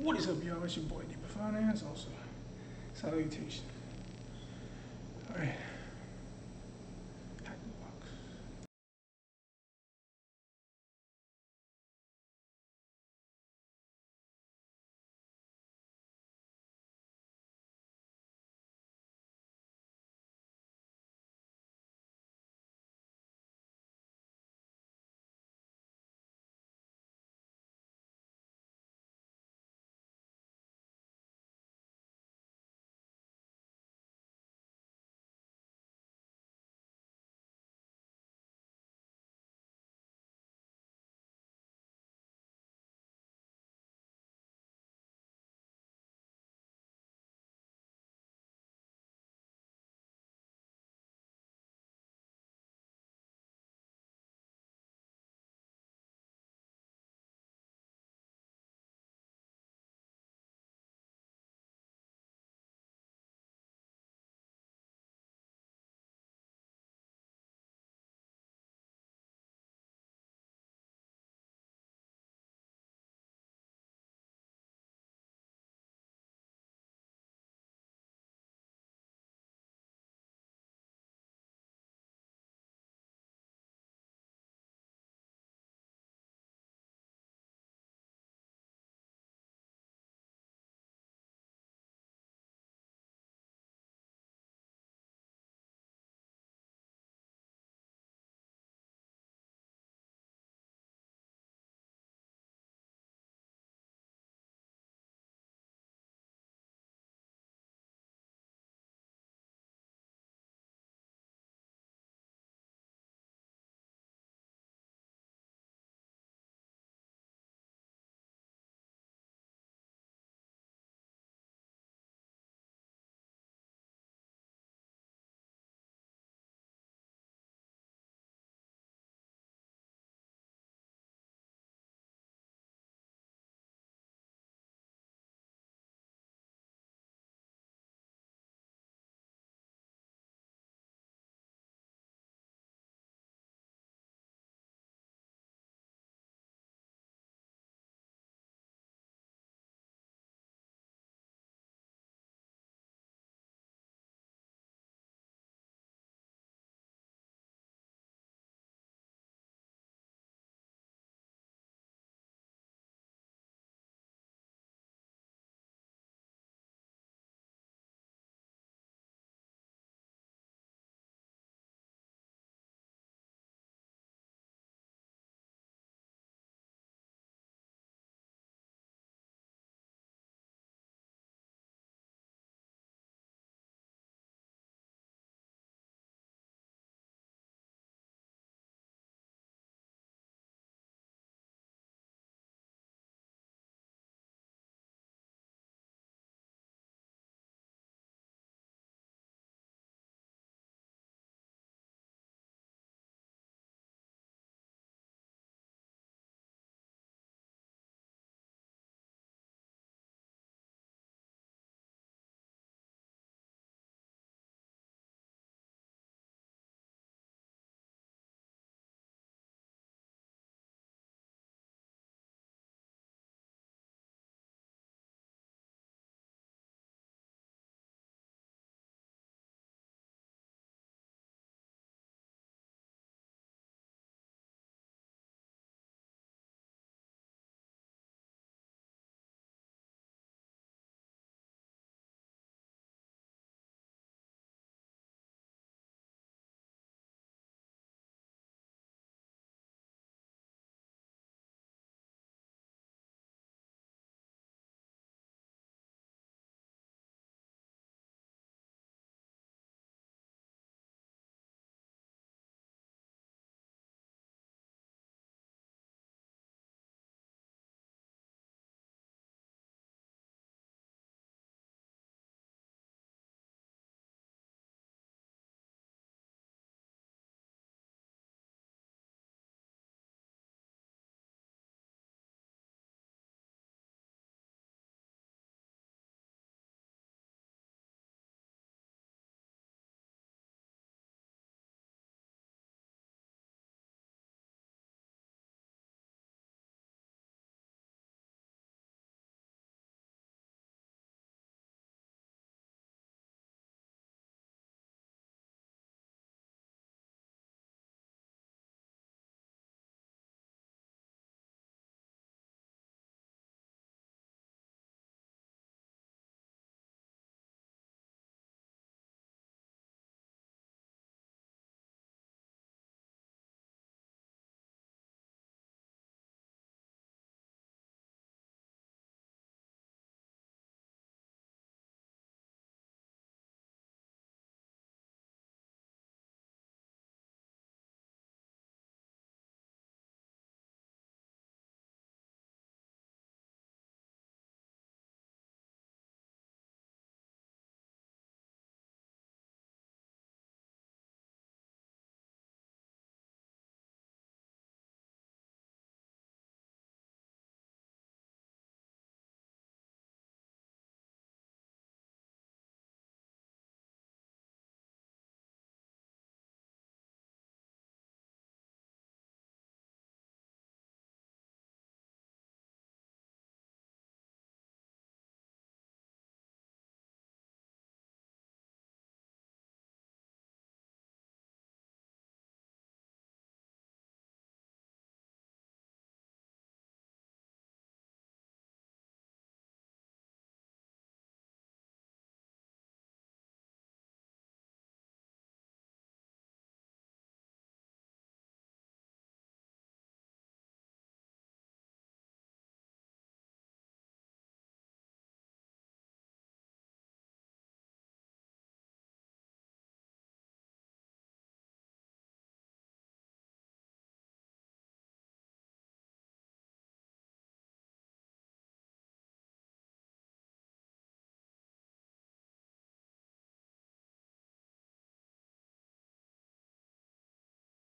What is up, y'all? It's your boy, Deeper Finance, also. Salutation. Alright.